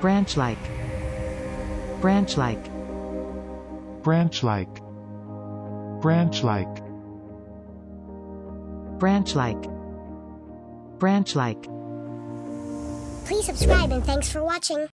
branch-like, branch-like, branch-like, branch-like, branch-like, branch-like. Please subscribe and thanks for watching.